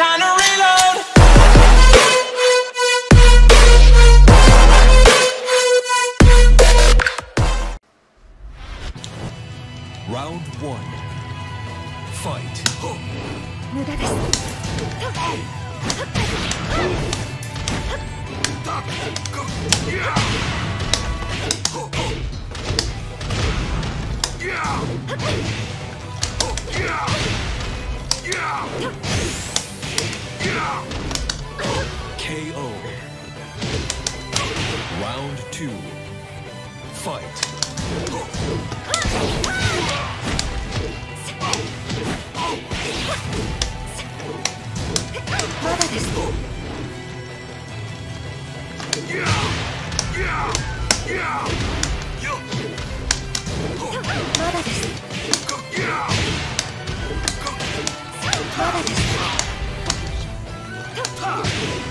time to reload. Round one. Fight. 無駄です「 KO」Round two. Fight. ま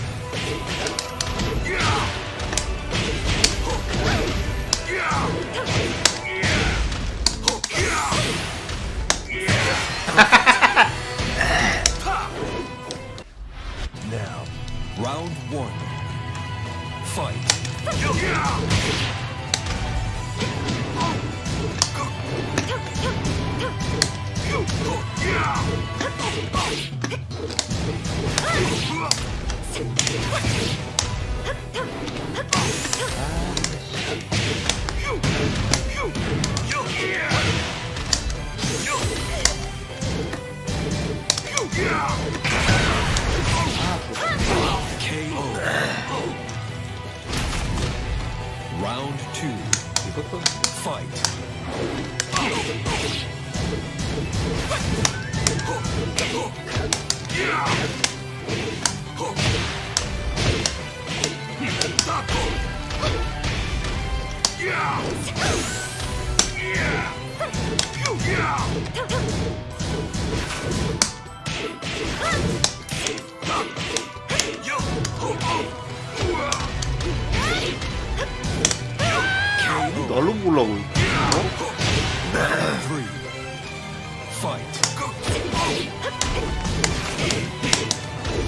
Round two. Fight. 날로 보려고.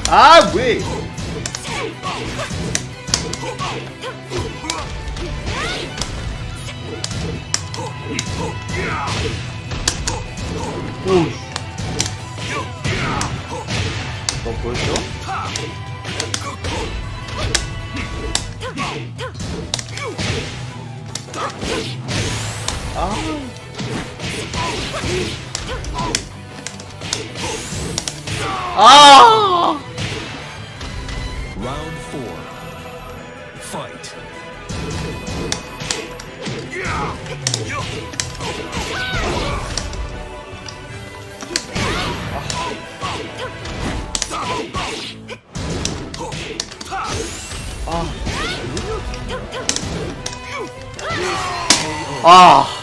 아, 왜? 오. 너 보였어? Oh. Oh. Round four. Fight. Oh. Oh. oh.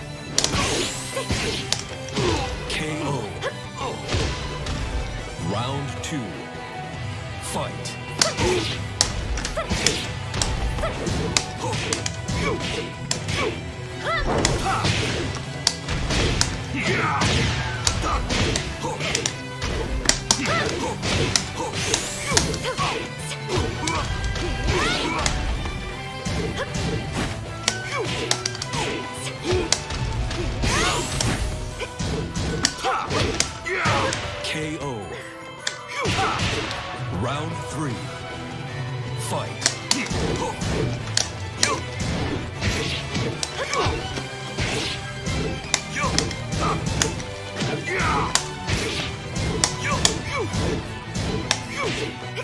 KO. Round three. Hey!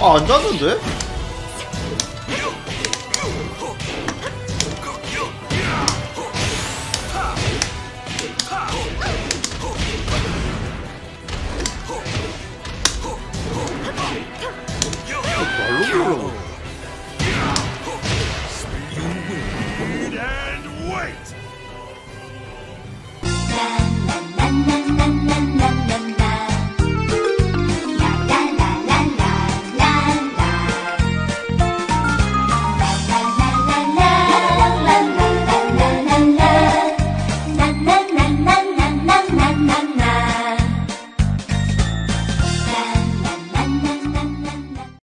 아, 안 잤는데? And wait!